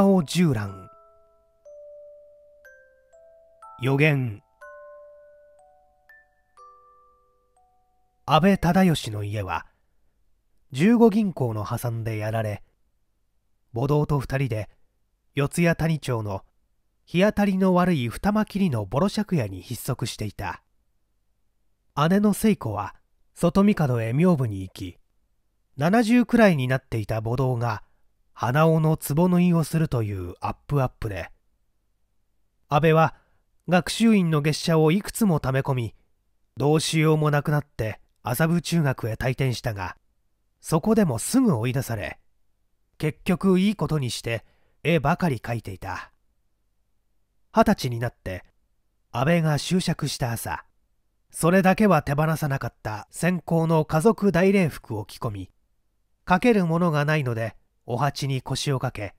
尾十蘭予言安倍忠義の家は十五銀行の破産でやられ母堂と二人で四谷谷町の日当たりの悪い二間切りのボロ借家に筆足していた姉の聖子は外帝へ名部に行き70くらいになっていた母堂が鼻緒の壺縫いをするというアップアップで安倍は学習院の月謝をいくつも貯め込みどうしようもなくなって麻布中学へ退店したがそこでもすぐ追い出され結局いいことにして絵ばかり描いていた。二十歳になって安倍が就職した朝それだけは手放さなかった先行の家族大礼服を着込みかけるものがないのでお鉢に腰をかけ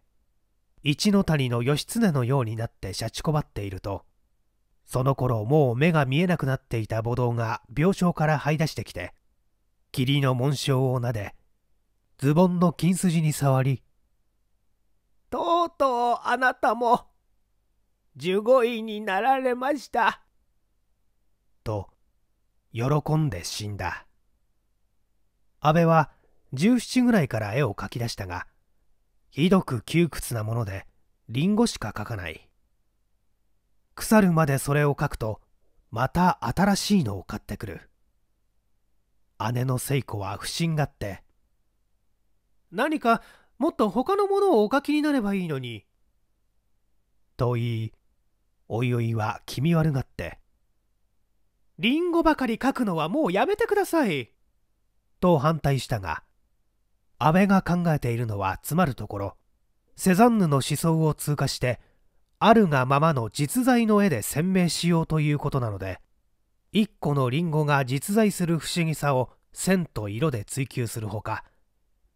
一の谷の義経のようになってシャチこばっているとその頃もう目が見えなくなっていた母堂が病床から這い出してきて霧の紋章をなでズボンの金筋に触り「とうとうあなたも十五位になられました」と喜んで死んだ。安倍は17ぐらいから絵を描き出したがひどく窮屈なものでリンゴしか描かない。腐るまでそれを描くとまた新しいのを買ってくる。姉の聖子は不審がって何かもっと他のものをお描きになればいいのに。と言いおいおいは気味悪がってリンゴばかり描くのはもうやめてください。と反対したが安倍が考えているのはつまるところ。セザンヌの思想を通過してあるがままの実在の絵で鮮明しようということなので一個のリンゴが実在する不思議さを線と色で追求するほか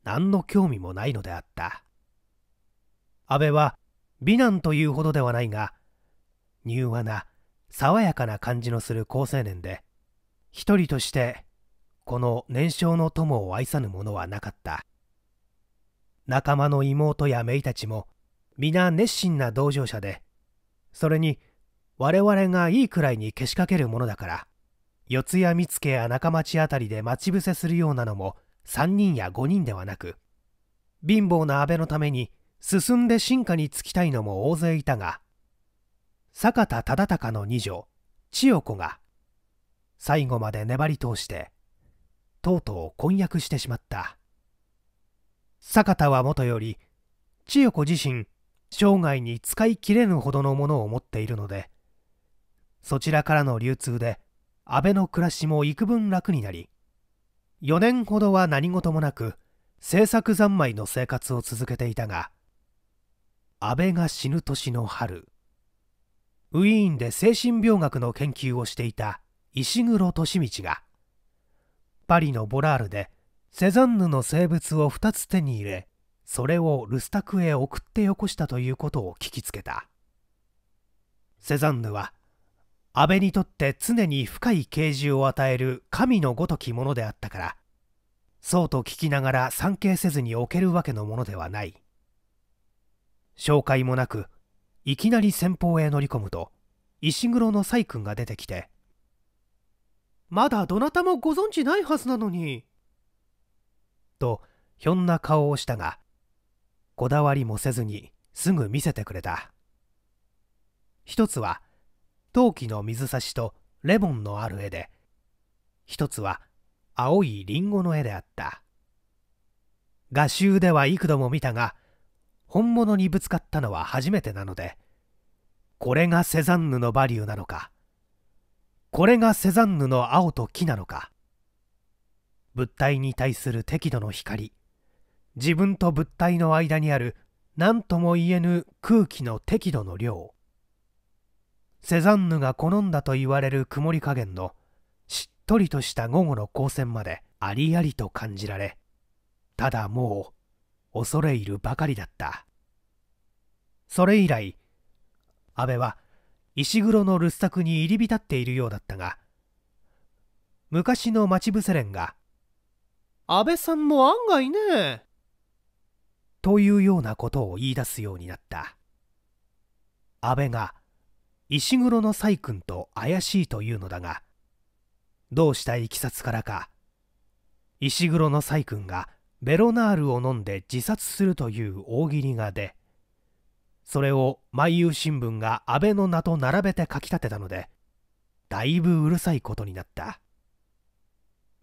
何の興味もないのであった。安倍は美男というほどではないが柔和な爽やかな感じのする好青年で一人としてこの年少の友を愛さぬ者はなかった。仲間の妹や姪たちも皆熱心な同情者でそれに我々がいいくらいにけしかけるものだから四谷見附や中町あたりで待ち伏せするようなのも3人や5人ではなく貧乏な安倍のために進んで進化に就きたいのも大勢いたが坂田忠敬の二女千代子が最後まで粘り通してとうとう婚約してしまった。坂田はもとより千代子自身生涯に使い切れぬほどのものを持っているのでそちらからの流通で安倍の暮らしも幾分楽になり4年ほどは何事もなく制作三昧の生活を続けていたが安倍が死ぬ年の春ウィーンで精神病学の研究をしていた石黒利道がパリのボラールでセザンヌの生物を2つ手に入れそれをルスタクへ送ってよこしたということを聞きつけた。セザンヌは安倍にとって常に深い啓示を与える神のごときものであったからそうと聞きながら参詣せずに置けるわけのものではない。紹介もなくいきなり先方へ乗り込むと石黒の細君が出てきて「まだどなたもご存じないはずなのに」とひょんな顔をしたがこだわりもせずにすぐ見せてくれた。一つは陶器の水差しとレモンのある絵で一つは青いリンゴの絵であった。画集では幾度も見たが本物にぶつかったのは初めてなのでこれがセザンヌのバリューなのかこれがセザンヌの青と木なのか物体に対する適度の光。自分と物体の間にある何とも言えぬ空気の適度の量。セザンヌが好んだと言われる曇り加減のしっとりとした午後の光線までありありと感じられただもう恐れ入るばかりだった。それ以来安倍は石黒の留守宅に入り浸っているようだったが昔の待ち伏せ連が安倍さんも案外ね。というようなことを言い出すようになった安倍が石黒の細君と怪しいというのだがどうしたいきさつからか石黒の細君がベロナールを飲んで自殺するという大喜利が出それを毎夕新聞が安倍の名と並べて書き立てたのでだいぶうるさいことになった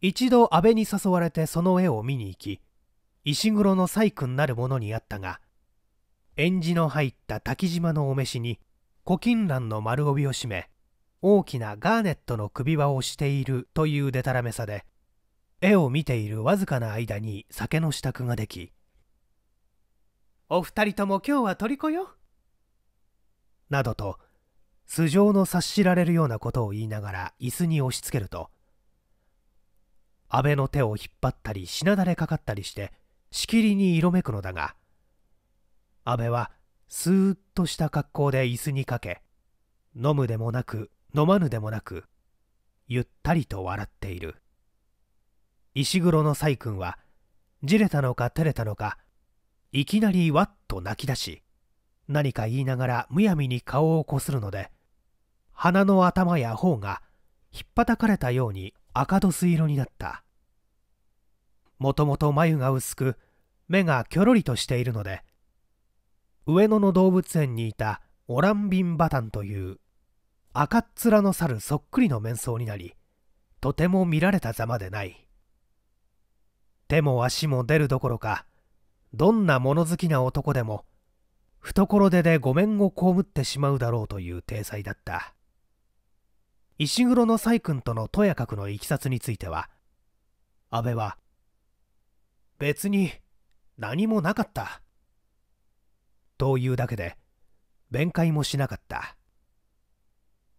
一度安倍に誘われてその絵を見に行き石黒の細君なるものにあったが縁字の入った滝島のお召しに古金蘭の丸帯を締め大きなガーネットの首輪をしているというでたらめさで絵を見ているわずかな間に酒の支度ができ「お二人とも今日は虜よ」などと素性の察しられるようなことを言いながら椅子に押し付けると安倍の手を引っ張ったりしなだれかかったりしてしきりに色めくのだが安倍はスーッとした格好で椅子にかけ飲むでもなく飲まぬでもなくゆったりと笑っている。石黒の細君はじれたのか照れたのかいきなりわっと泣き出し何か言いながらむやみに顔をこするので鼻の頭や頬がひっぱたかれたように赤どす色になった。もともと眉が薄く目がきょろりとしているので上野の動物園にいたオランビンバタンという赤っ面の猿そっくりの面相になりとても見られたざまでない。手も足も出るどころかどんな物好きな男でも懐手でごめんを被ってしまうだろうという体裁だった。石黒の細君とのとやかくのいきさつについては安倍は「別に何もなかった」というだけで弁解もしなかった。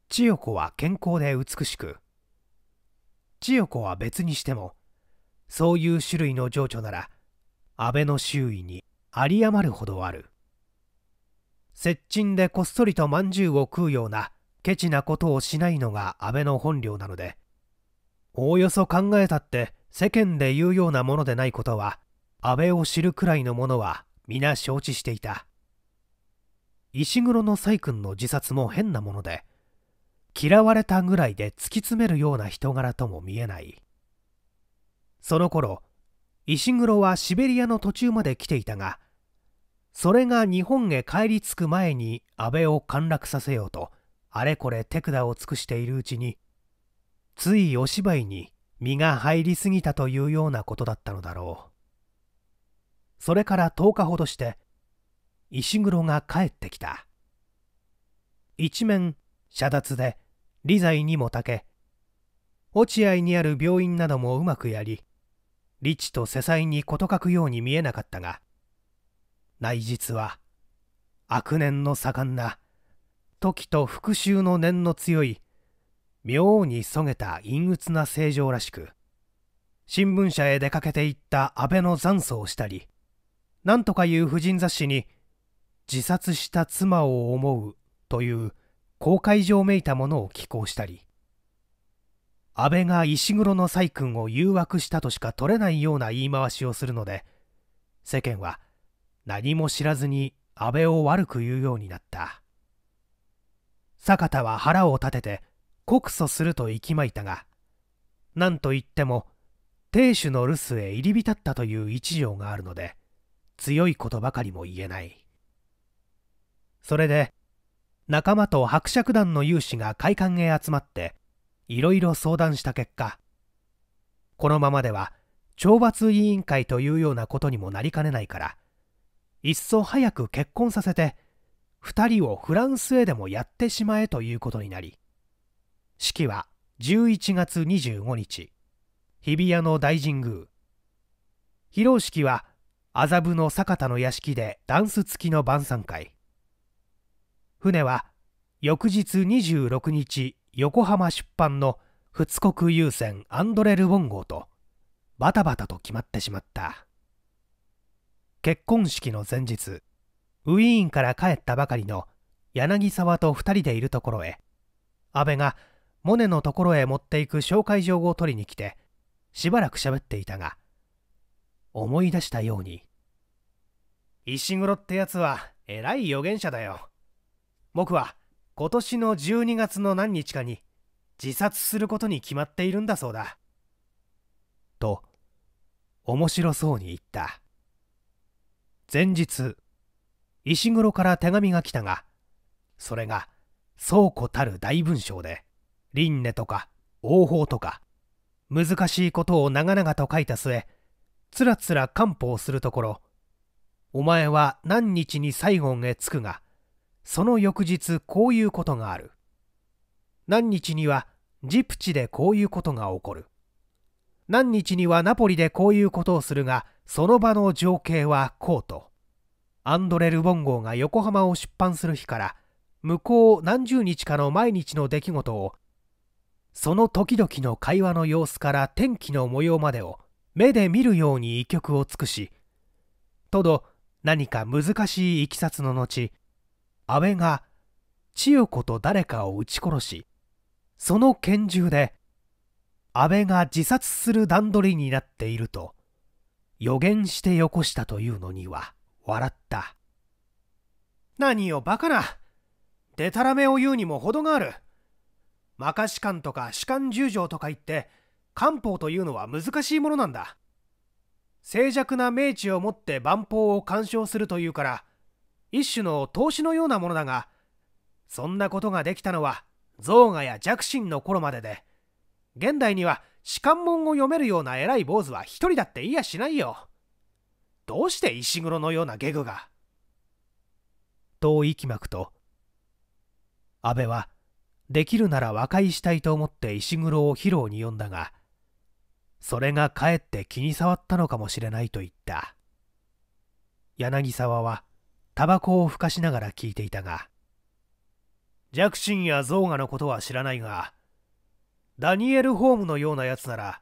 千代子は健康で美しく千代子は別にしてもそういう種類の情緒なら安倍の周囲に有り余るほどある。接近でこっそりとまんじゅうを食うようなケチなことをしないのが安倍の本領なのでおおよそ考えたって世間で言うようなものでないことは安倍を知るくらいのものは皆承知していた。石黒の細君の自殺も変なもので嫌われたぐらいで突き詰めるような人柄とも見えない。その頃石黒はシベリアの途中まで来ていたがそれが日本へ帰り着く前に安倍を陥落させようとあれこれ手札を尽くしているうちについお芝居に身が入りすぎたというようなことだったのだろう。それから10日ほどして石黒が帰ってきた。一面遮奪で利罪にもたけ落合にある病院などもうまくやり理智と世妻に事欠くように見えなかったが内実は悪念の盛んな時と復讐の念の強い妙にそげた陰鬱な正常らしく新聞社へ出かけていった安倍の残訴をしたり何とかいう婦人雑誌に自殺した妻を思うという公開上めいたものを寄稿したり安倍が石黒の細君を誘惑したとしか取れないような言い回しをするので世間は何も知らずに安倍を悪く言うようになった。坂田は腹を立てて告訴すると息巻いたが何と言っても亭主の留守へ入り浸ったという一条があるので強いことばかりも言えない。それで仲間と伯爵団の有志が会館へ集まっていろいろ相談した結果このままでは懲罰委員会というようなことにもなりかねないからいっそ早く結婚させて2人をフランスへでもやってしまえということになり式は11月25日。日比谷の大神宮。披露式は麻布の酒田の屋敷でダンス付きの晩餐会。船は翌日26日横浜出版の仏国優先アンドレル・ウォン号とバタバタと決まってしまった。結婚式の前日ウィーンから帰ったばかりの柳沢と二人でいるところへ安倍がモネのところへ持っていく紹介状を取りに来てしばらく喋っていたが思い出したように石黒ってやつは偉い預言者だよ。僕は今年の12月の何日かに自殺することに決まっているんだそうだ。と面白そうに言った。前日石黒から手紙が来たがそれが倉庫たる大文章で輪廻とか王法とか難しいことを長々と書いた末つらつら漢方するところお前は何日に西郷へ着くがその翌日こういうことがある。何日にはジプチでこういうことが起こる。何日にはナポリでこういうことをするがその場の情景はこうと。アンドレ・ルボン号が横浜を出版する日から向こう何十日かの毎日の出来事をその時々の会話の様子から天気の模様までを目で見るように一曲を尽くしとど何か難しいいきさつの後安倍が千代子と誰かを撃ち殺しその拳銃で安倍が自殺する段取りになっていると予言してよこしたというのには笑った。何よバカな。でたらめを言うにも程がある。魔化士官とか士官十条とか言って漢方というのは難しいものなんだ。静寂な明知をもって万法を干渉するというから一種の投資のようなものだがそんなことができたのは象牙や弱心の頃までで。現代には士官門を読めるような偉い坊主は一人だっていやしないよ。どうして石黒のようなゲグが？と息巻くと安倍はできるなら和解したいと思って石黒を披露に呼んだがそれがかえって気に障ったのかもしれないと言った。柳沢はタバコをふかしながら聞いていたが弱心や象牙のことは知らないがダニエル・ホームのようなやつなら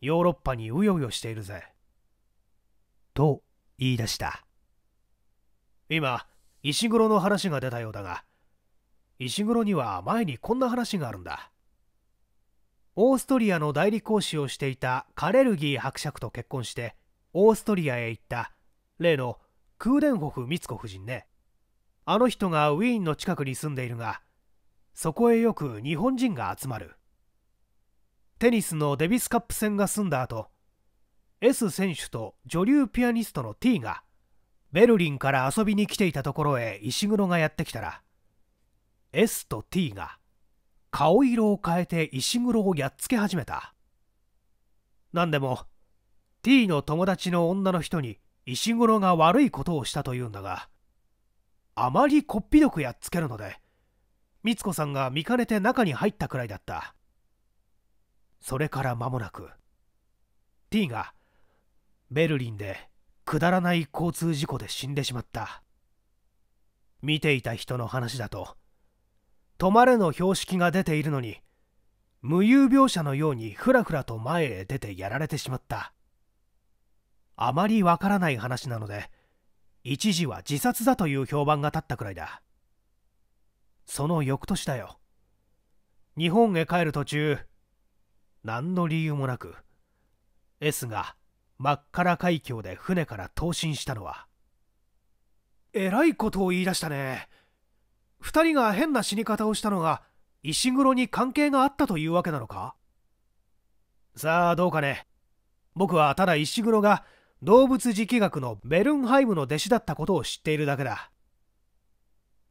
ヨーロッパにうようよしているぜ。と言い出した。今石黒の話が出たようだが石黒には前にこんな話があるんだ。オーストリアの代理講師をしていたカレルギー伯爵と結婚してオーストリアへ行った例のクーデンホフ光子夫人ね。あの人がウィーンの近くに住んでいるがそこへよく日本人が集まる。テニスのデビスカップ戦が済んだ後 S 選手と女流ピアニストの T がベルリンから遊びに来ていたところへ石黒がやってきたら S と T が顔色を変えて石黒をやっつけ始めた。何でも T の友達の女の人に石黒が悪いことをしたというんだがあまりこっぴどくやっつけるので光子さんが見かねて中に入ったくらいだった。それから間もなく T がベルリンでくだらない交通事故で死んでしまった。見ていた人の話だと止まれの標識が出ているのに無遊病者のようにふらふらと前へ出てやられてしまった。あまりわからない話なので一時は自殺だという評判が立ったくらいだ。その翌年だよ。日本へ帰る途中何の理由もなく S が真っ赤な海峡で船から投進したのは。えらいことを言い出したね。2人が変な死に方をしたのが石黒に関係があったというわけなのか？さあどうかね。僕はただ石黒が動物磁気学のベルンハイムの弟子だったことを知っているだけだ。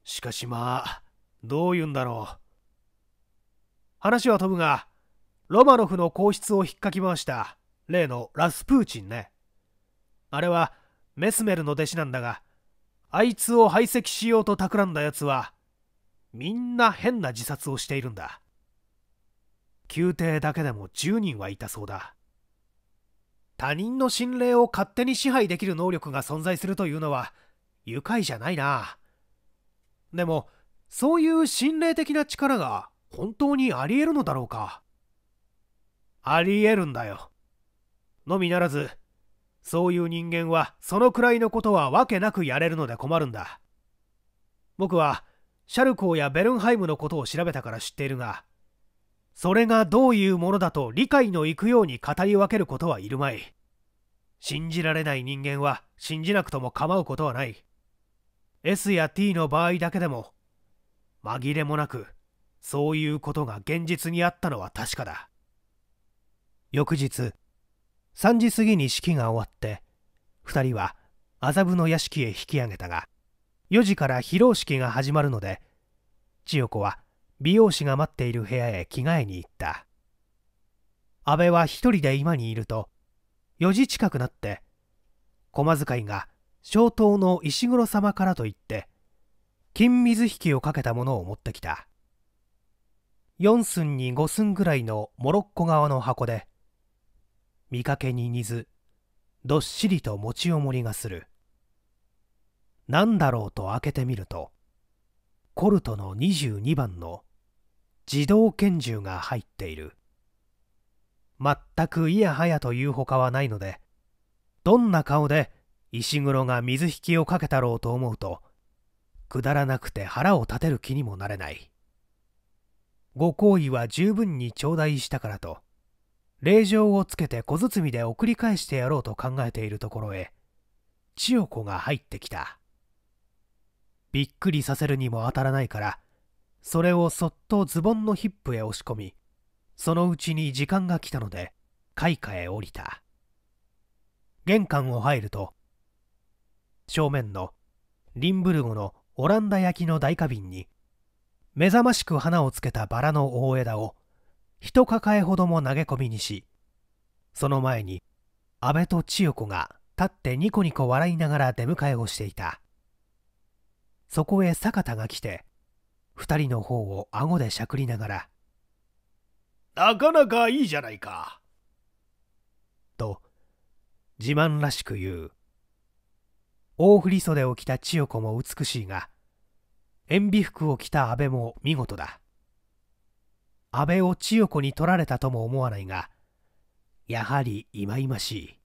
しかしまあどういうんだろう。話は飛ぶがロマノフの皇室を引っかき回した例のラスプーチンね。あれはメスメルの弟子なんだがあいつを排斥しようと企んだやつはみんな変な自殺をしているんだ。宮廷だけでも10人はいたそうだ。他人の心霊を勝手に支配できる能力が存在するというのは愉快じゃないな。でもそういう心霊的な力が本当にあり得るのだろうか。あり得るんだよ。のみならずそういう人間はそのくらいのことはわけなくやれるので困るんだ。僕はシャルコーやベルンハイムのことを調べたから知っているがそれがどういうものだと理解のいくように語り分けることはいるまい。信じられない人間は信じなくとも構うことはない。S や T の場合だけでも紛れもなくそういうことが現実にあったのは確かだ。翌日3時過ぎに式が終わって2人は麻布の屋敷へ引き上げたが4時から披露式が始まるので千代子は美容師が待っている部屋へ着替えに行った。安倍は一人で今にいると4時近くなって駒使いが小刀の石黒様からと言って金水引をかけたものを持ってきた。4寸に5寸ぐらいのモロッコ側の箱で見かけに似ずどっしりと餅を盛りがする。何だろうと開けてみるとコルトの22番の自動拳銃が入っている。全くいやはやというほかはないのでどんな顔で石黒が水引きをかけたろうと思うとくだらなくて腹を立てる気にもなれない。ご好意は十分に頂戴したからと令状をつけて小包で送り返してやろうと考えているところへ千代子が入ってきた。びっくりさせるにも当たらないからそれをそっとズボンのヒップへ押し込みそのうちに時間が来たので開花へ降りた。玄関を入ると正面のリンブルゴのオランダ焼きの大花瓶に目覚ましく花をつけたバラの大枝を一抱えほども投げ込みにしその前に安倍と千代子が立ってニコニコ笑いながら出迎えをしていた。そこへ坂田が来て二人の方を顎でしゃくりながら「なかなかいいじゃないか」と自慢らしく言う。大振袖を着た千代子も美しいが塩ビ服を着た安倍も見事だ。安倍を千代子に取られたとも思わないがやはりいまいましい。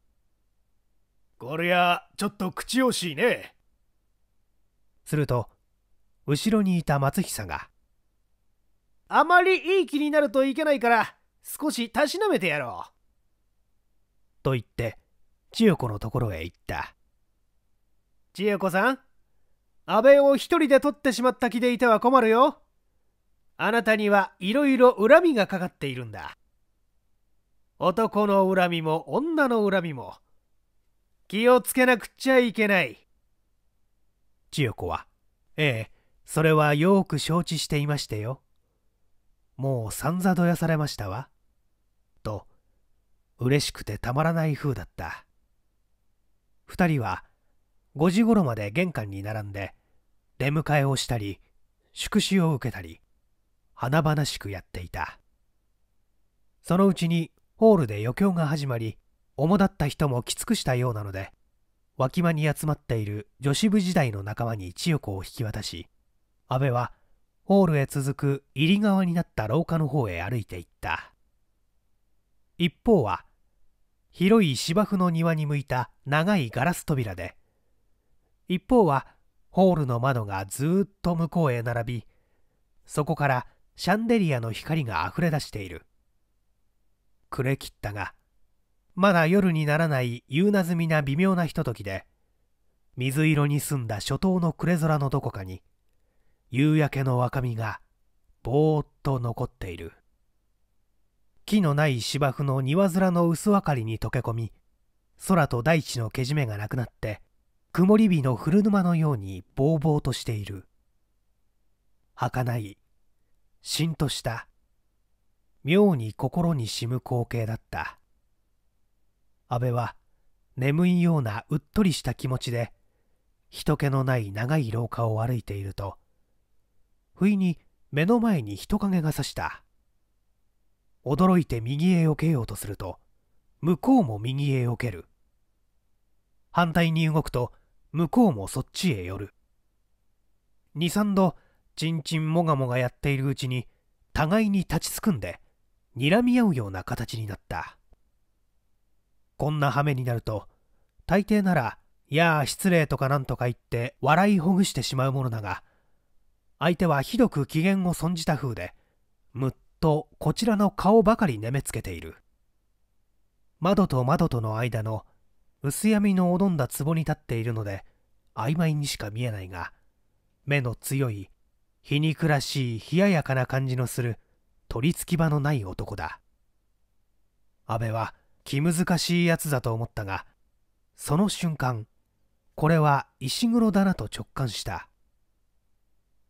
こりゃちょっと口惜しいねすると後ろにいた松久が「あまりいい気になるといけないから少したしなめてやろう」と言って千代子のところへ行った。千代子さん安倍を一人で取ってしまった気でいては困るよ。あなたにはいろいろ恨みがかかっているんだ。男の恨みも女の恨みも気をつけなくちゃいけない千代子は。ええそれはよく承知していましてよ。もうさんざどやされましたわ。と嬉しくてたまらない風だった。二人は5時ごろまで玄関に並んで出迎えをしたり祝詞を受けたり華々しくやっていた。そのうちにホールで余興が始まり主だった人もきつくしたようなので脇間に集まっている女子部時代の仲間に千代子を引き渡し安倍はホールへ続く入り側になった廊下の方へ歩いていった。一方は広い芝生の庭に向いた長いガラス扉で一方はホールの窓がずっと向こうへ並びそこからシャンデリアの光があふれ出している。暮れ切ったがまだ夜にならない夕なずみな微妙なひとときで水色に澄んだ初冬の暮れ空のどこかに夕焼けの赤みがぼーっと残っている。木のない芝生の庭面の薄明かりに溶け込み空と大地のけじめがなくなって曇り火の古沼のようにぼうぼうとしている。儚いしんとした妙に心にしむ光景だった。安倍は眠いようなうっとりした気持ちで人気のない長い廊下を歩いていると不意に目の前に人影がさした。驚いて右へ避けようとすると向こうも右へ避ける。反対に動くと向こうもそっちへ寄る。23度ちんちんもがもがやっているうちに互いに立ちすくんで睨み合うような形になった。こんな羽目になると大抵なら「やあ失礼」とかなんとか言って笑いほぐしてしまうものだが相手はひどく機嫌を損じた風でむっとこちらの顔ばかりねめつけている窓と窓との間の薄闇のおどんだ壺に立っているので曖昧にしか見えないが目の強い皮肉らしい冷ややかな感じのする取り付き場のない男だ。安倍は気難しいやつだと思ったがその瞬間これは石黒だなと直感した。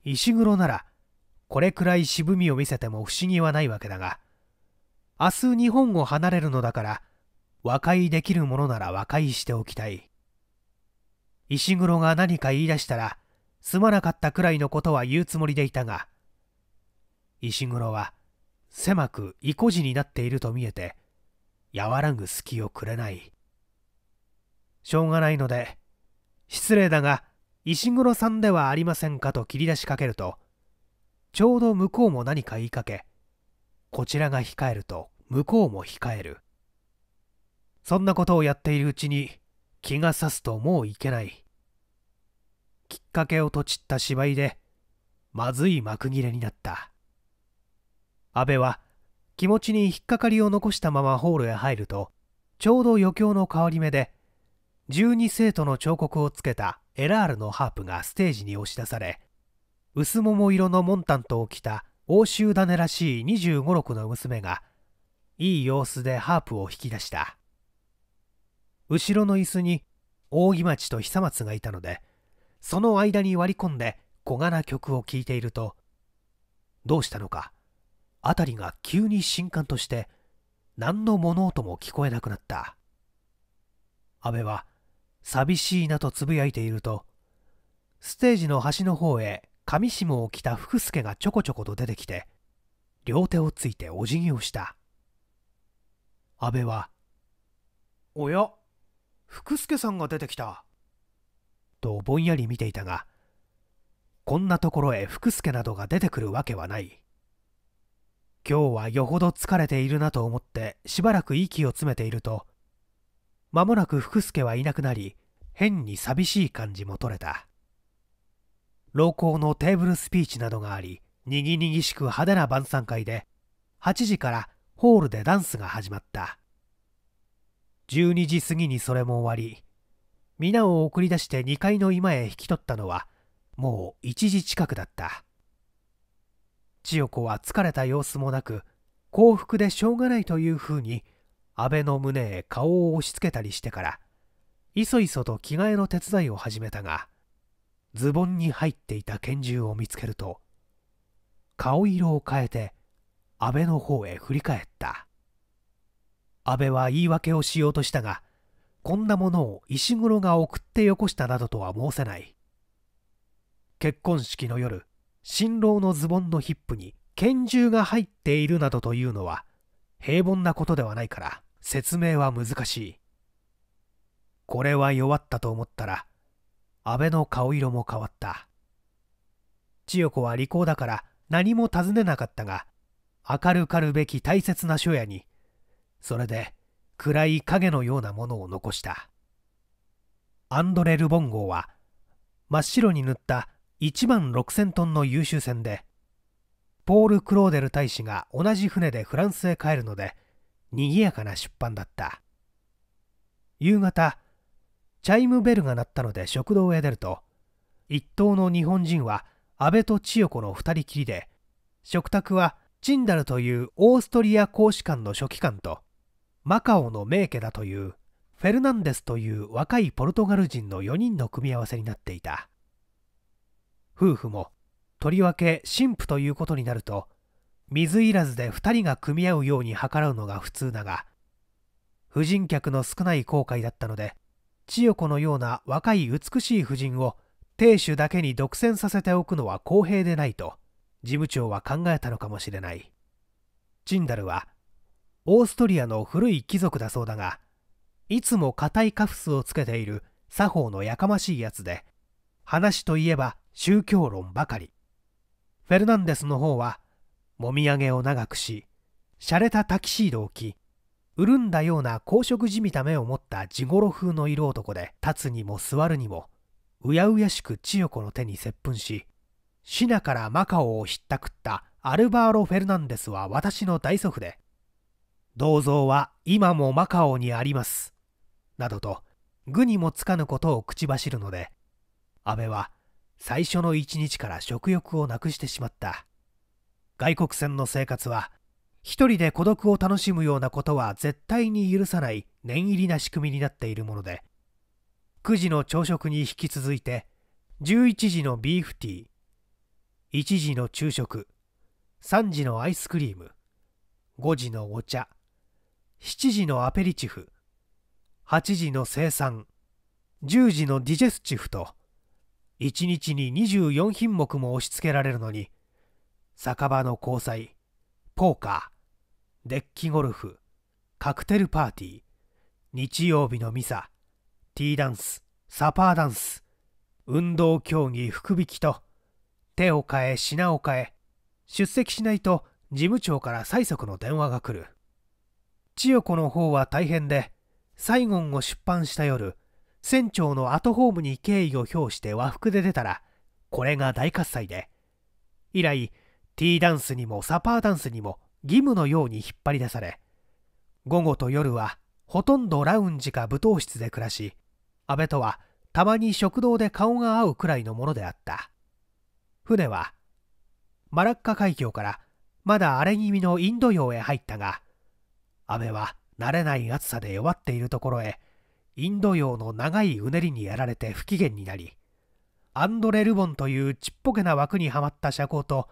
石黒ならこれくらい渋みを見せても不思議はないわけだが明日日本を離れるのだから和解できるものなら和解しておきたい。石黒が何か言い出したらすまなかったくらいのことは言うつもりでいたが石黒は狭く意固地になっていると見えて和らぐ隙をくれない。しょうがないので失礼だが石黒さんではありませんかと切り出しかけるとちょうど向こうも何か言いかけこちらが控えると向こうも控える。そんなことをやっているうちに気がさすともういけない。きっかけをとちった芝居でまずい幕切れになった。安倍は気持ちに引っかかりを残したままホールへ入るとちょうど余興の変わり目で12生徒の彫刻をつけたエラールのハープがステージに押し出され薄桃色のモンタントを着た欧州種らしい2 5 6の娘がいい様子でハープを引き出した。後ろの椅子に扇町と久松がいたのでその間に割り込んで小柄な曲を聴いているとどうしたのか辺りが急に新刊として何の物音も聞こえなくなった。安倍は寂しいなとつぶやいているとステージの端の方へ上下を着た福助がちょこちょこと出てきて両手をついてお辞儀をした。安倍は「おや福助さんが出てきた」とぼんやり見ていたがこんなところへ福助などが出てくるわけはない今日はよほど疲れているなと思ってしばらく息を詰めていると間もなく福助はいなくなり変に寂しい感じも取れた。老校のテーブルスピーチなどがありにぎにぎしく派手な晩餐会で8時からホールでダンスが始まった。12時過ぎにそれも終わり皆を送り出して2階の居間へ引き取ったのはもう1時近くだった。千代子は疲れた様子もなく幸福でしょうがないというふうに安倍の胸へ顔を押し付けたりしてからいそいそと着替えの手伝いを始めたがズボンに入っていた拳銃を見つけると顔色を変えて安倍の方へ振り返った。安倍は言い訳をしようとしたがこんなものを石黒が送ってよこしたなどとは申せない。結婚式の夜新郎のズボンのヒップに拳銃が入っているなどというのは平凡なことではないから説明は難しい。これは弱ったと思ったら安倍の顔色も変わった。千代子は利口だから何も尋ねなかったが明るかるべき大切な書屋にそれで暗い影のようなものを残した。アンドレ・ルボン号は真っ白に塗った1万6000トンの優秀船でポール・クローデル大使が同じ船でフランスへ帰るので賑やかな出版だった。夕方チャイムベルが鳴ったので食堂へ出ると一等の日本人は安倍と千代子の二人きりで食卓はチンダルというオーストリア公使館の書記官とマカオの名家だというフェルナンデスという若いポルトガル人の4人の組み合わせになっていた。夫婦もとりわけ神父ということになると水入らずで2人が組み合うように計らうのが普通だが婦人客の少ない航海だったので千代子のような若い美しい婦人を亭主だけに独占させておくのは公平でないと事務長は考えたのかもしれない。チンダルはオーストリアの古い貴族だそうだがいつも硬いカフスをつけている作法のやかましいやつで話といえば宗教論ばかり。フェルナンデスの方はもみあげを長くし洒落たタキシードを着潤んだような公職じみた目を持った地頃風の色男で立つにも座るにもうやうやしく千代子の手に接吻しシナからマカオをひったくったアルバーロ・フェルナンデスは私の大祖父で銅像は今もマカオにありますなどと具にもつかぬことを口走るので安倍は最初の一日から食欲をなくしてしまった。外国船の生活は一人で孤独を楽しむようなことは絶対に許さない念入りな仕組みになっているもので9時の朝食に引き続いて11時のビーフティー1時の昼食3時のアイスクリーム5時のお茶7時のアペリチフ8時の生産10時のディジェスチフと1日に24品目も押し付けられるのに酒場の交際ポーカーデッキゴルフカクテルパーティー日曜日のミサティーダンスサパーダンス運動競技福引きと手を変え品を変え出席しないと事務長から催促の電話が来る。千代子の方は大変でサイゴンを出版した夜船長のアトホームに敬意を表して和服で出たらこれが大喝采で。以来ティーダンスにもサパーダンスにも義務のように引っ張り出され午後と夜はほとんどラウンジか舞踏室で暮らし安倍とはたまに食堂で顔が合うくらいのものであった。船はマラッカ海峡からまだ荒れ気味のインド洋へ入ったが安倍は慣れない暑さで弱っているところへインド洋の長いうねりにやられて不機嫌になりアンドレ・ルボンというちっぽけな枠にはまった車高と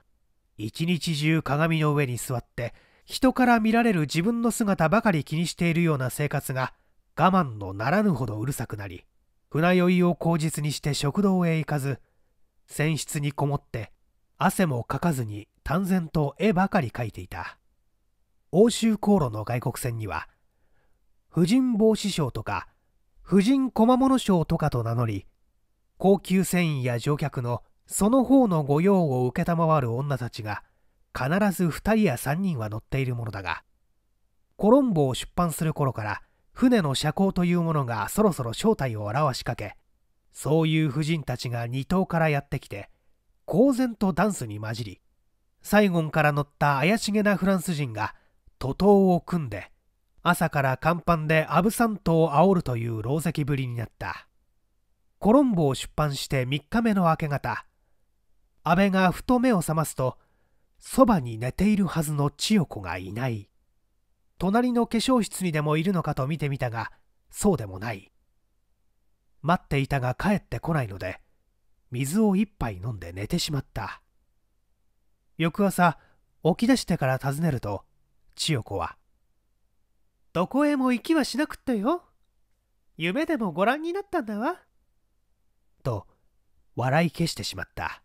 一日中鏡の上に座って人から見られる自分の姿ばかり気にしているような生活が我慢のならぬほどうるさくなり船酔いを口実にして食堂へ行かず船室にこもって汗もかかずに淡然と絵ばかり描いていた。欧州航路の外国船には婦人帽子賞とか婦人小物賞とかと名乗り高級船員や乗客のその方の御用を承る女たちが必ず2人や3人は乗っているものだがコロンボを出版する頃から船の車高というものがそろそろ正体を表しかけそういう婦人たちが二島からやってきて公然とダンスに混じりサイゴンから乗った怪しげなフランス人が徒党を組んで朝から甲板でアブサントを煽るという狼藉ぶりになった。コロンボを出版して3日目の明け方安倍がふと目を覚ますとそばに寝ているはずの千代子がいない。隣の化粧室にでもいるのかと見てみたがそうでもない。待っていたが帰ってこないので水を一杯飲んで寝てしまった。翌朝起き出してから尋ねると千代子は「どこへも行きはしなくってよ。夢でもご覧になったんだわ」と笑い消してしまった。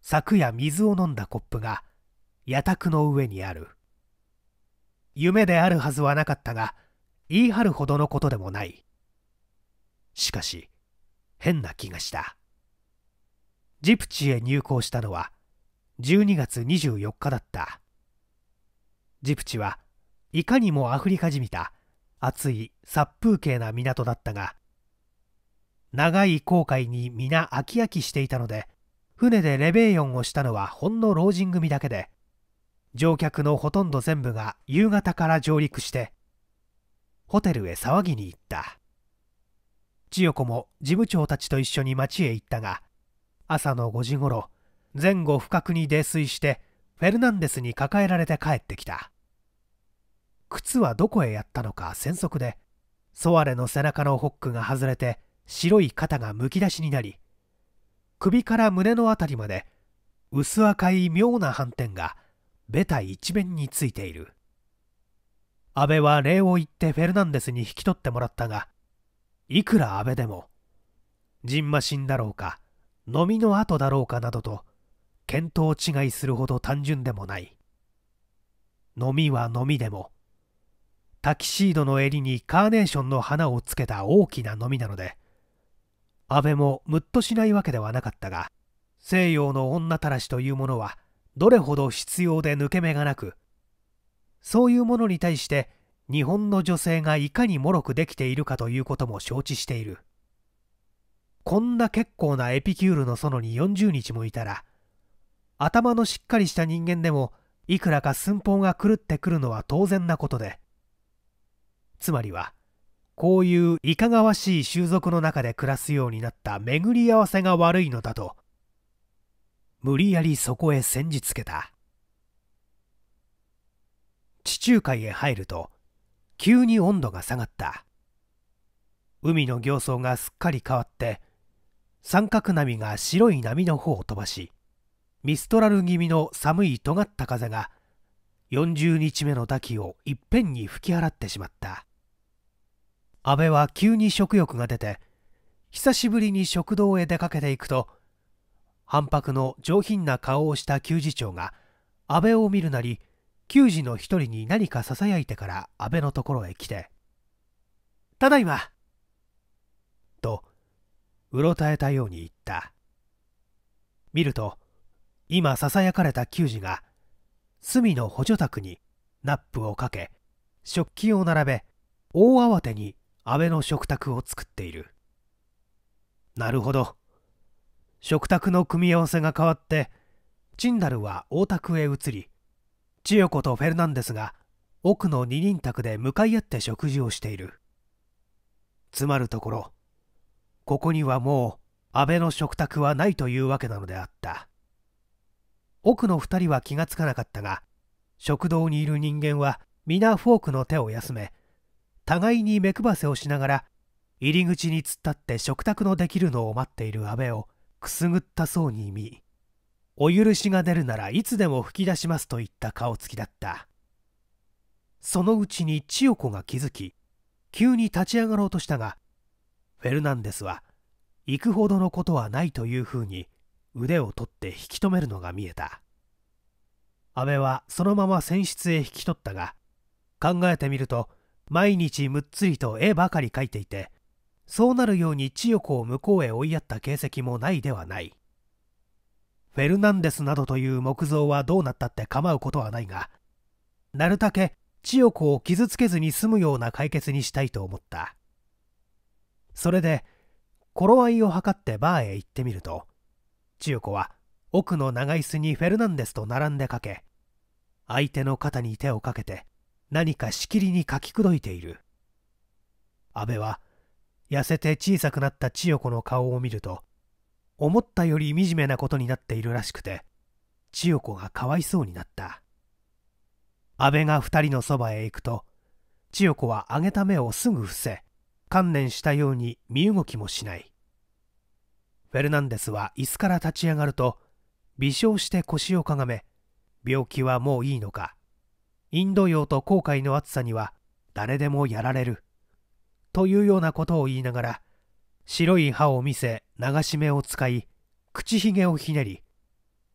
昨夜水を飲んだコップが矢宅の上にある。夢であるはずはなかったが言い張るほどのことでもない。しかし変な気がした。ジプチへ入港したのは12月24日だった。ジプチはいかにもアフリカじみた暑い殺風景な港だったが長い航海に皆飽き飽きしていたので船でレベーヨンをしたのはほんの老人組だけで乗客のほとんど全部が夕方から上陸してホテルへ騒ぎに行った。千代子も事務長たちと一緒に町へ行ったが朝の5時ごろ前後不覚に泥酔してフェルナンデスに抱えられて帰ってきた。靴はどこへやったのか喘息で。ソアレの背中のホックが外れて白い肩がむき出しになり首から胸のあたりまで薄赤い妙な斑点がベタ一面についている。安倍は礼を言ってフェルナンデスに引き取ってもらったがいくら安倍でもジンマシンだろうか飲みの後だろうかなどと見当違いするほど単純でもない。飲みは飲みでもタキシードの襟にカーネーションの花をつけた大きな飲みなので安倍もムッとしないわけではなかったが西洋の女たらしというものはどれほど必要で抜け目がなくそういうものに対して日本の女性がいかにもろくできているかということも承知している。こんな結構なエピキュールの園に40日もいたら頭のしっかりした人間でもいくらか寸法が狂ってくるのは当然なことでつまりはこういういかがわしい習俗の中で暮らすようになった巡り合わせが悪いのだと無理やりそこへ煎じつけた。地中海へ入ると急に温度が下がった。海の形相がすっかり変わって三角波が白い波の方を飛ばしミストラル気味の寒い尖った風が40日目の滝をいっぺんに吹き払ってしまった。安倍は急に食欲が出て久しぶりに食堂へ出かけていくと半白の上品な顔をした給仕長が安部を見るなり給仕の一人に何かささやいてから安部のところへ来て「ただいま」とうろたえたように言った。見ると今ささやかれた給仕が隅の補助卓にナップをかけ食器を並べ大慌てに安倍の食卓を作っている。なるほど。食卓の組み合わせが変わってチンダルは大宅へ移り千代子とフェルナンデスが奥の二人宅で向かい合って食事をしている。つまるところここにはもう安倍の食卓はないというわけなのであった。奥の二人は気がつかなかったが食堂にいる人間は皆フォークの手を休め互いに目配せをしながら入り口に突っ立って食卓のできるのを待っている安倍をくすぐったそうに見お許しが出るならいつでも吹き出しますといった顔つきだった。そのうちに千代子が気づき急に立ち上がろうとしたがフェルナンデスは行くほどのことはないというふうに腕を取って引き止めるのが見えた。安倍はそのまま船室へ引き取ったが考えてみると毎日むっつりと絵ばかり描いていてそうなるように千代子を向こうへ追いやった形跡もないではない。フェルナンデスなどという木造はどうなったって構うことはないがなるたけ千代子を傷つけずに済むような解決にしたいと思った。それで頃合いを図ってバーへ行ってみると千代子は奥の長椅子にフェルナンデスと並んでかけ相手の肩に手をかけて何かしきりにかきくどいている。安倍は痩せて小さくなった千代子の顔を見ると思ったより惨めなことになっているらしくて千代子がかわいそうになった。安倍が二人のそばへ行くと千代子は上げた目をすぐ伏せ観念したように身動きもしない。フェルナンデスは椅子から立ち上がると微笑して腰をかがめ病気はもういいのかインド洋と航海の暑さには誰でもやられる。というようなことを言いながら白い歯を見せ流し目を使い口ひげをひねり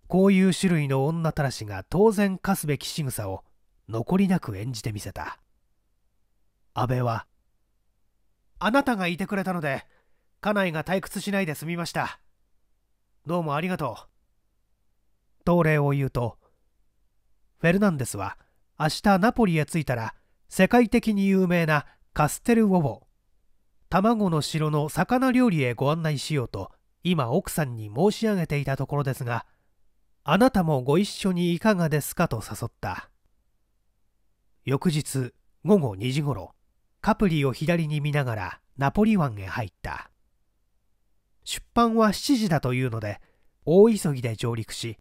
こういう種類の女たらしが当然課すべき仕草を残りなく演じてみせた。安倍は「あなたがいてくれたので家内が退屈しないで済みました。どうもありがとう」当礼を言うとフェルナンデスは明日ナポリへ着いたら世界的に有名なカステルウォボ。卵の城の魚料理へご案内しようと今奥さんに申し上げていたところですがあなたもご一緒にいかがですかと誘った。翌日午後2時ごろカプリを左に見ながらナポリ湾へ入った。出版は7時だというので大急ぎで上陸し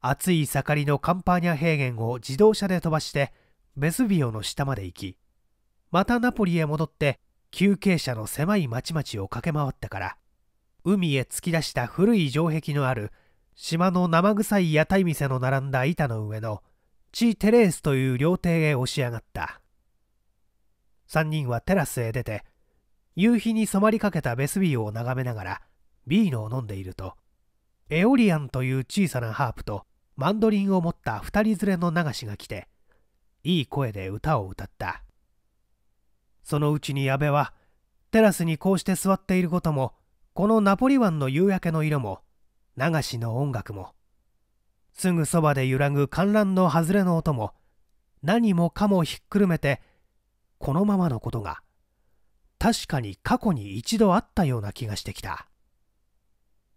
暑い盛りのカンパーニャ平原を自動車で飛ばしてベスビオの下まで行きまたナポリへ戻って休憩車の狭い町々を駆け回ってから海へ突き出した古い城壁のある島の生臭い屋台店の並んだ板の上のチ・テレースという料亭へ押し上がった。3人はテラスへ出て夕日に染まりかけたベスビーを眺めながらビールを飲んでいるとエオリアンという小さなハープとマンドリンを持った二人連れの流しが来ていい声で歌を歌った。そのうちに矢部はテラスにこうして座っていることもこのナポリ湾の夕焼けの色も流しの音楽も。すぐそばで揺らぐ観覧の外れの音も何もかもひっくるめてこのままのことが確かに過去に一度あったような気がしてきた。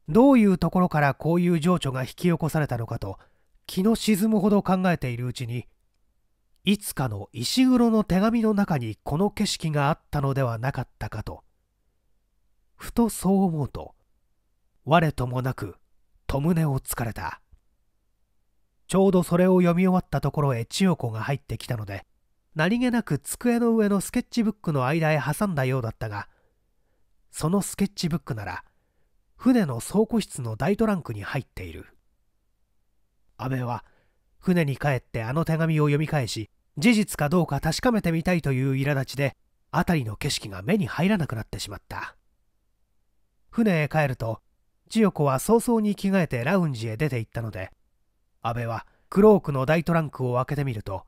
どういうところからこういう情緒が引き起こされたのかと気の沈むほど考えているうちにいつかの石黒の手紙の中にこの景色があったのではなかったかとふとそう思うと我ともなく戸胸をつかれた。ちょうどそれを読み終わったところへ千代子が入ってきたので何気なく机の上のスケッチブックの間へ挟んだようだったがそのスケッチブックなら船の倉庫室の大トランクに入っている。安倍は船に帰ってあの手紙を読み返し事実かどうか確かめてみたいという苛立ちで辺りの景色が目に入らなくなってしまった。船へ帰ると千代子は早々に着替えてラウンジへ出て行ったので安倍はクロークの大トランクを開けてみると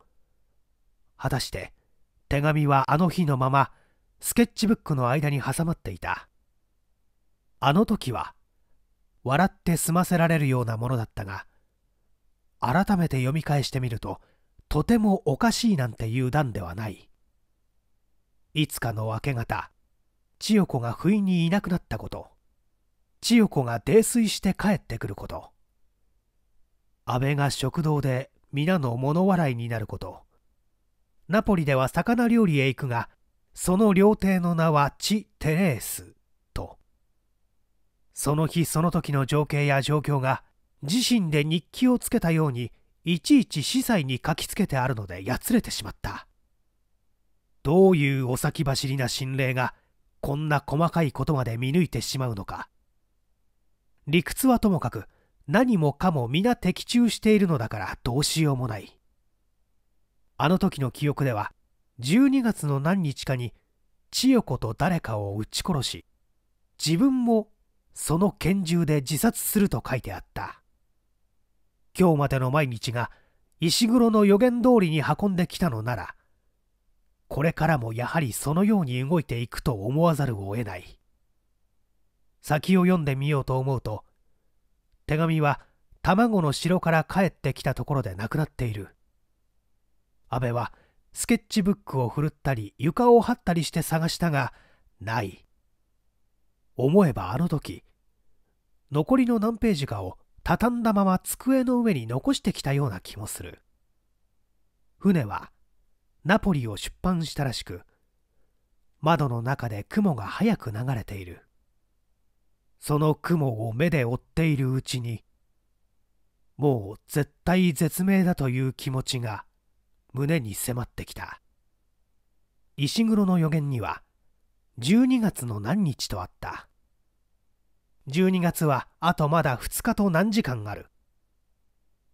果たして手紙はあの日のままスケッチブックの間に挟まっていた。あの時は笑って済ませられるようなものだったが改めて読み返してみるととてもおかしいなんていう段ではない。いつかの明け方千代子が不意にいなくなったこと千代子が泥酔して帰ってくること安倍が食堂で皆の物笑いになることナポリでは魚料理へ行くがその料亭の名はチ・テレースとその日その時の情景や状況が自身で日記をつけたようにいちいち司祭に書きつけてあるのでやつれてしまった。どういうお先走りな心霊がこんな細かいことまで見抜いてしまうのか。理屈はともかく何もかも皆的中しているのだからどうしようもない。あの時の記憶では12月の何日かに千代子と誰かを撃ち殺し自分もその拳銃で自殺すると書いてあった。今日までの毎日が石黒の予言通りに運んできたのならこれからもやはりそのように動いていくと思わざるを得ない。先を読んでみようと思うと手紙は卵の城から帰ってきたところでなくなっている。安倍はスケッチブックを振るったり床を張ったりして探したがない。思えばあの時残りの何ページかを畳んだまま机の上に残してきたような気もする。船はナポリを出版したらしく窓の中で雲が早く流れている。その雲を目で追っているうちにもう絶対絶命だという気持ちが胸に迫ってきた。石黒の予言には12月の何日とあった。12月はあとまだ2日と何時間ある。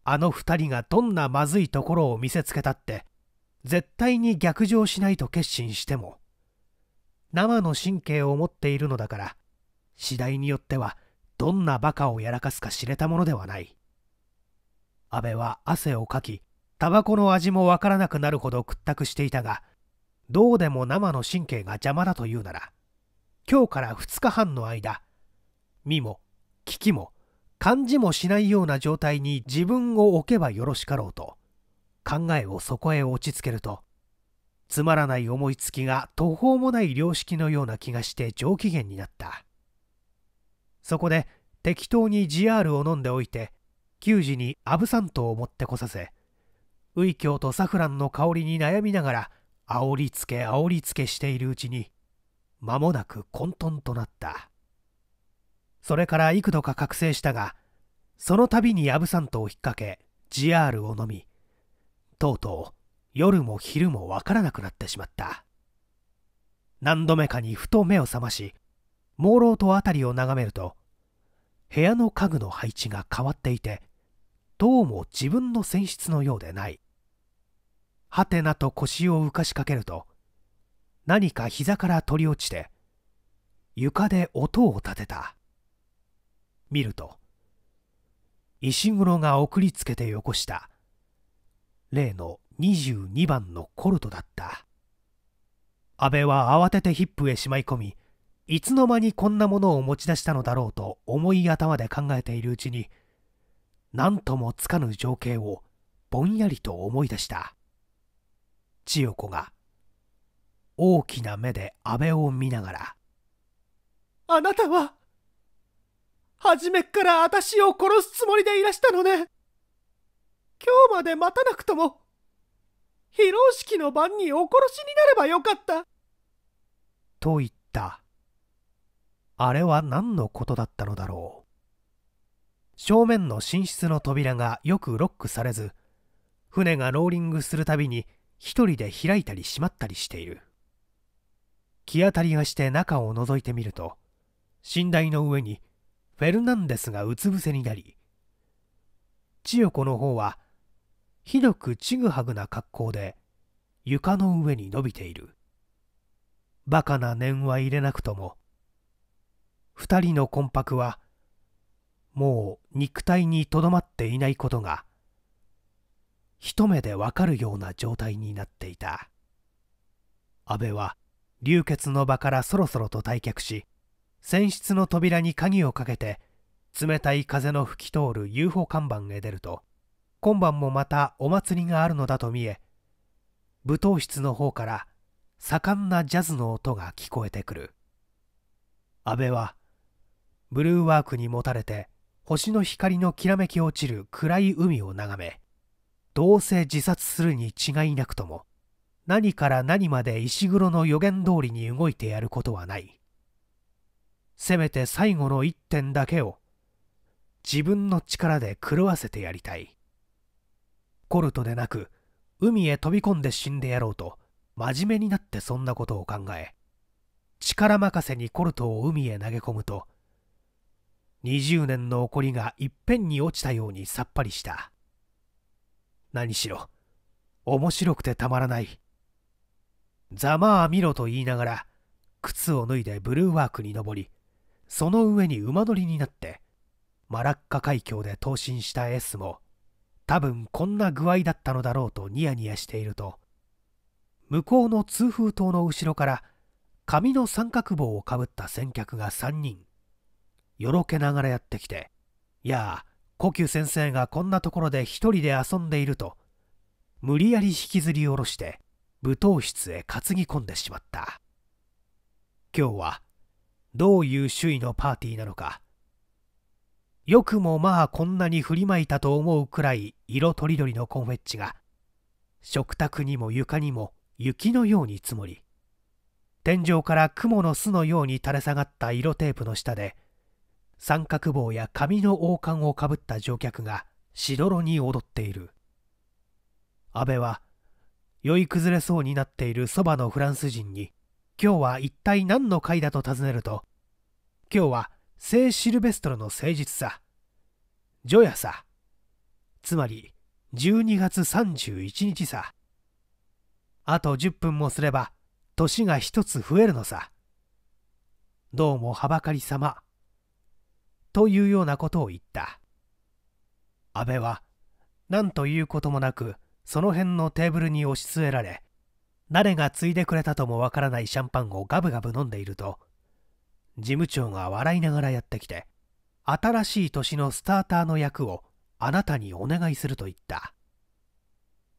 あの2人がどんなまずいところを見せつけたって絶対に逆上しないと決心しても生の神経を持っているのだから次第によってはどんなバカをやらかすか知れたものではない。安倍は汗をかきタバコの味もわからなくなるほど屈託していたがどうでも生の神経が邪魔だというなら今日から2日半の間見も聞きも感じもしないような状態に自分を置けばよろしかろうと考えをそこへ落ち着けるとつまらない思いつきが途方もない良識のような気がして上機嫌になった。そこで適当に GR を飲んでおいて給仕にアブサントを持ってこさせウイキョウとサフランの香りに悩みながら煽りつけ煽りつけしているうちに間もなく混沌となった。それから幾度か覚醒したがその度にアブサントを引っ掛け GR を飲みとうとう夜も昼もわからなくなってしまった。何度目かにふと目を覚まし朦朧と辺りを眺めると部屋の家具の配置が変わっていてどうも自分の船室のようでない。はてなと腰を浮かしかけると何か膝から飛り落ちて床で音を立てた。見ると石黒が送りつけてよこした。例の22番のコルトだった。安倍は慌ててヒップへしまい込みいつの間にこんなものを持ち出したのだろうと重い頭で考えているうちに何ともつかぬ情景をぼんやりと思い出した。千代子が大きな目で安倍を見ながら「あなたは初めっから私を殺すつもりでいらしたのね。今日まで待たなくとも披露式の晩にお殺しになればよかった。と言った。あれは何のことだったのだろう。正面の寝室の扉がよくロックされず船がローリングするたびに一人で開いたり閉まったりしている。気当たりがして中を覗いてみると寝台の上にフェルナンデスがうつ伏せになり千代子の方はひどくちぐはぐな格好で床の上に伸びている。バカな念は入れなくとも二人の魂魄はもう肉体にとどまっていないことが一目でわかるような状態になっていた。安倍は流血の場からそろそろと退却し船室の扉に鍵をかけて冷たい風の吹き通る UFO 看板へ出ると今晩もまたお祭りがあるのだと見え舞踏室の方から盛んなジャズの音が聞こえてくる。安倍はブルーワークにもたれて星の光のきらめき落ちる暗い海を眺めどうせ自殺するに違いなくとも何から何まで石黒の予言通りに動いてやることはない。せめて最後の一点だけを自分の力で狂わせてやりたい。コルトでなく海へ飛び込んで死んでやろうと真面目になってそんなことを考え力任せにコルトを海へ投げ込むと20年の起こりがいっぺんに落ちたようにさっぱりした。何しろ面白くてたまらない。ざまあ見ろと言いながら靴を脱いでブルーワークに登りその上に馬乗りになってマラッカ海峡で投進した S も多分こんな具合だったのだろうとニヤニヤしていると向こうの通風塔の後ろから紙の三角棒をかぶった先客が3人よろけながらやってきていや呼吸先生がこんなところで一人で遊んでいると無理やり引きずり下ろして舞踏室へ担ぎ込んでしまった。今日はどういう周囲のパーティーなのか。よくもまあこんなに振りまいたと思うくらい色とりどりのコンフェッチが食卓にも床にも雪のように積もり天井から雲の巣のように垂れ下がった色テープの下で三角棒や紙の王冠をかぶった乗客がしどろに踊っている。安倍は酔い崩れそうになっているそばのフランス人に今日は一体何の会だと尋ねると今日は聖シルベストルの誠実さ除夜さつまり12月31日さあと10分もすれば年が一つ増えるのさどうもはばかり様というようなことを言った。安倍は何ということもなくその辺のテーブルに押し据えられ誰が継いでくれたともわからないシャンパンをガブガブ飲んでいると事務長が笑いながらやってきて新しい年のスターターの役をあなたにお願いすると言った。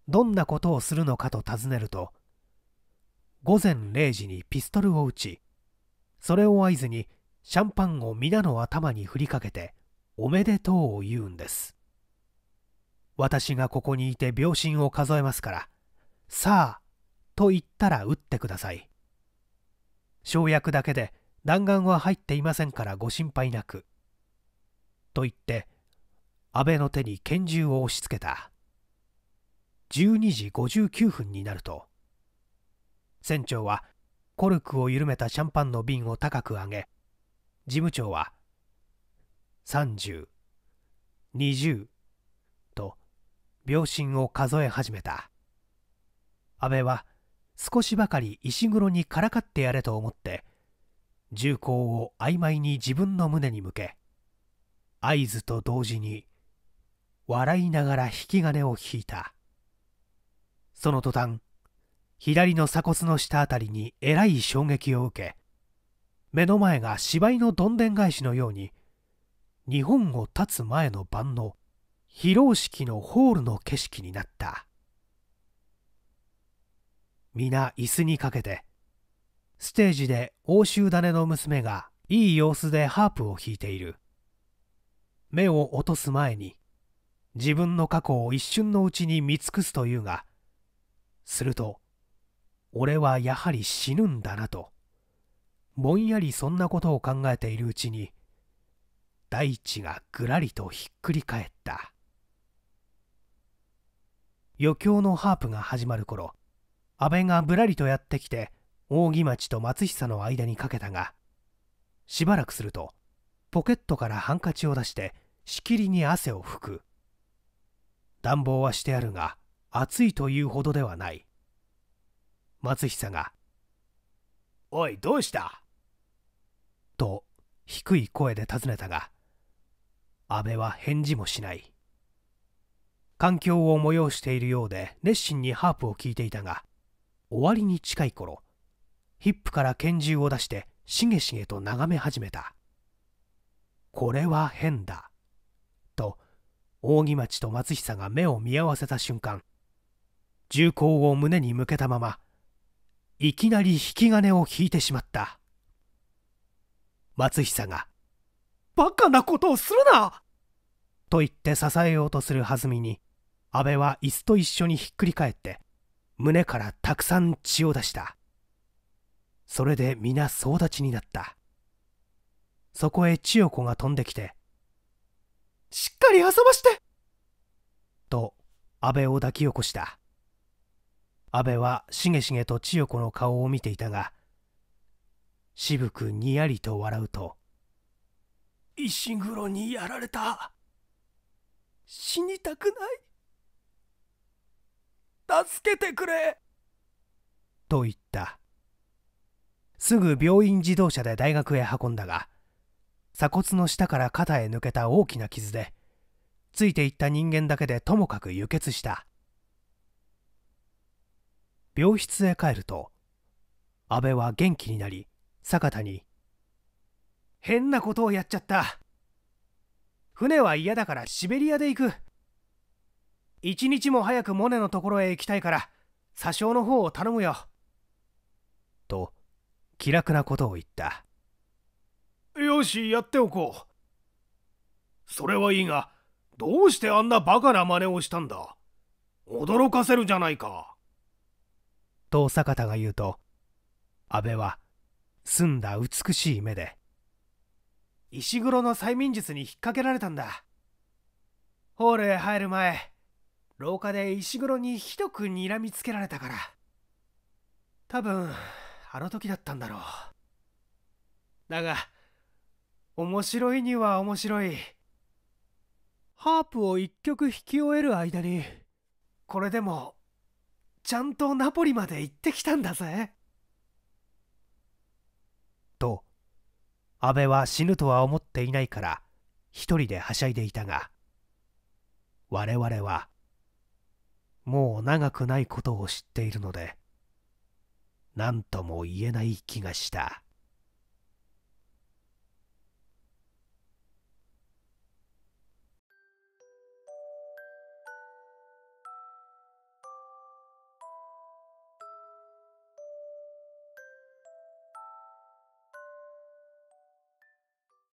どんなことをするのかと尋ねると午前0時にピストルを撃ちそれを合図にシャンパンを皆の頭に振りかけておめでとうを言うんです。私がここにいて秒針を数えますからさあと言ったら撃ってください。生薬だけで弾丸は入っていませんからご心配なく。と言って安倍の手に拳銃を押し付けた。12時59分になると船長はコルクを緩めたシャンパンの瓶を高く上げ事務長は30、20と秒針を数え始めた。安倍は少しばかり石黒にからかってやれと思って銃口を曖昧に自分の胸に向け合図と同時に笑いながら引き金を引いた。その途端左の鎖骨の下あたりにえらい衝撃を受け目の前が芝居のどんでん返しのように日本を立つ前の晩の披露式のホールの景色になった。皆椅子にかけて。ステージで欧州種の娘がいい様子でハープを弾いている。目を落とす前に自分の過去を一瞬のうちに見尽くすというがすると俺はやはり死ぬんだなとぼんやりそんなことを考えているうちに大地がぐらりとひっくり返った。余興のハープが始まる頃安倍がぶらりとやってきて扇町と松久の間にかけたがしばらくするとポケットからハンカチを出してしきりに汗を拭く。暖房はしてあるが暑いというほどではない。松久が「おいどうした?」と低い声で尋ねたが安倍は返事もしない。環境を催しているようで熱心にハープを聴いていたが終わりに近い頃ヒップから拳銃を出してしげしげと眺め始めたこれは変だと扇町と松久が目を見合わせた瞬間銃口を胸に向けたままいきなり引き金を引いてしまった松久が「バカなことをするな!」と言って支えようとするはずみに安倍は椅子と一緒にひっくり返って胸からたくさん血を出した。それで皆総立ちになった。そこへ千代子が飛んできて「しっかり遊ばして!」と安倍を抱き起こした。安倍はしげしげと千代子の顔を見ていたが渋くにやりと笑うと「石黒にやられた。死にたくない。助けてくれ!」と言った。すぐ病院自動車で大学へ運んだが鎖骨の下から肩へ抜けた大きな傷でついていった人間だけでともかく輸血した。病室へ帰ると安倍は元気になり坂田に「変なことをやっちゃった。船は嫌だからシベリアで行く。一日も早くモネのところへ行きたいから詐称の方を頼むよ」と気楽なことを言った。よしやっておこう。それはいいがどうしてあんなバカな真似をしたんだ？驚かせるじゃないか。と坂田が言うと安倍は澄んだ美しい目で石黒の催眠術に引っ掛けられたんだ。ホールへ入る前廊下で石黒にひどく睨みつけられたから。多分あの時だったんだろう。だが面白いには面白い。ハープを一曲弾き終える間にこれでもちゃんとナポリまで行ってきたんだぜ。と安倍は死ぬとは思っていないから一人ではしゃいでいたが我々はもう長くないことを知っているので何とも言えない気がした。